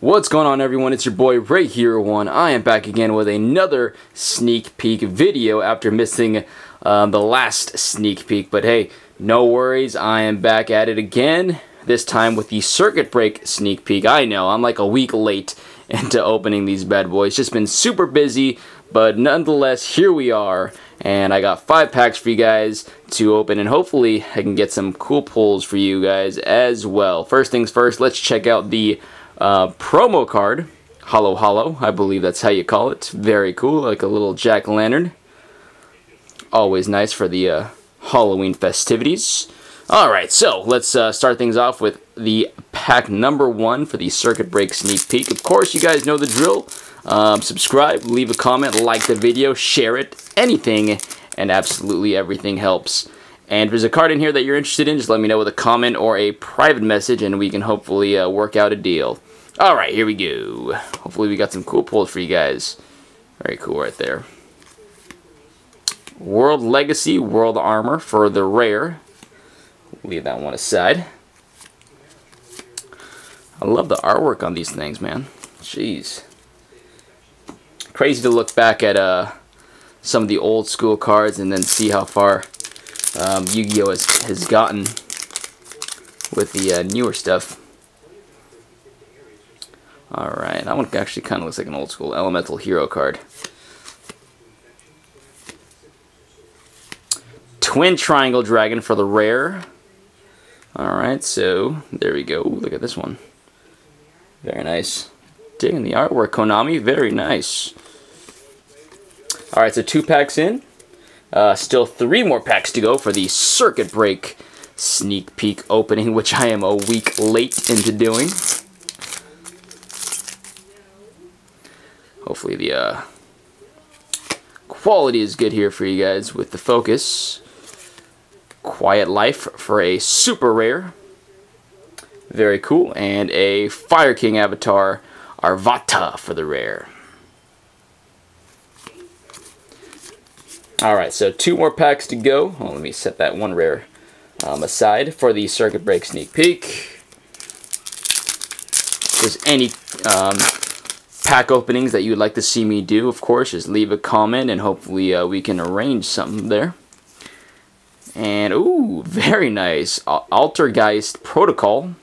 What's going on everyone, it's your boy Ray Hero One. I am back again with another sneak peek video after missing uh, the last sneak peek. But hey, no worries, I am back at it again. This time with the circuit break sneak peek. I know, I'm like a week late into opening these bad boys. Just been super busy, but nonetheless, here we are. And I got five packs for you guys to open, and hopefully I can get some cool pulls for you guys as well. First things first, let's check out the uh, promo card, Hallohallo, I believe that's how you call it. Very cool, like a little jack-o'-lantern. Always nice for the uh, Halloween festivities. Alright, so let's uh, start things off with the pack number one for the Circuit Break Sneak Peek. Of course, you guys know the drill. Um, subscribe, leave a comment, like the video, share it, anything, and absolutely everything helps. And if there's a card in here that you're interested in, just let me know with a comment or a private message, and we can hopefully uh, work out a deal. Alright, here we go. Hopefully we got some cool pulls for you guys. Very cool right there. World Legacy, World Armor for the rare. Leave that one aside. I love the artwork on these things, man. Jeez. Crazy to look back at uh, some of the old school cards and then see how far um, Yu-Gi-Oh! Has, has gotten with the uh, newer stuff. Alright, that one actually kind of looks like an old school Elemental Hero card. Twin Triangle Dragon for the rare. Alright, so there we go. Look at this one. Very nice. Digging the artwork, Konami. Very nice. Alright, so two packs in. Uh, still three more packs to go for the Circuit Break sneak peek opening, which I am a week late into doing. Hopefully the uh, quality is good here for you guys with the focus. Quiet Life for a super rare. Very cool. And a Fire King avatar, Arvata for the rare. Alright, so two more packs to go. Oh, let me set that one rare um, aside for the Circuit Break Sneak Peek. If there's any um, pack openings that you would like to see me do, of course, just leave a comment and hopefully uh, we can arrange something there. And, ooh, very nice. Altergeist Protocol.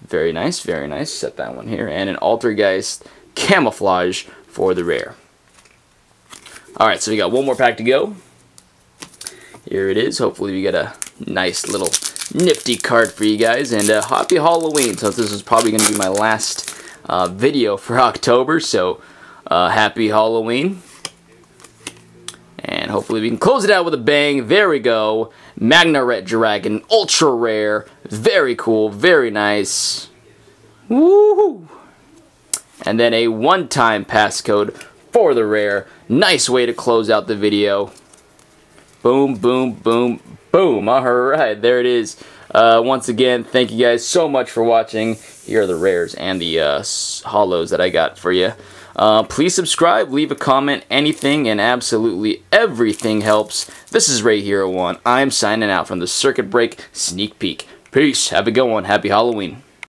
Very nice, very nice. Set that one here. And an Altergeist Camouflage for the rare. Alright, so we got one more pack to go. Here it is. Hopefully we get a nice little nifty card for you guys. And uh, happy Halloween, since this is probably going to be my last uh, video for October. So uh, happy Halloween. And hopefully we can close it out with a bang. There we go. Magna Ret Dragon, ultra rare. Very cool, very nice. Woohoo! And then a one-time passcode for the rare. Nice way to close out the video. Boom, boom, boom, boom. Alright, there it is. Uh, once again, thank you guys so much for watching. Here are the rares and the uh, hollows that I got for you. Uh, please subscribe, leave a comment, anything and absolutely everything helps. This is Ray Hero One. I'm signing out from the Circuit Break Sneak Peek. Peace. Have a good one. Happy Halloween.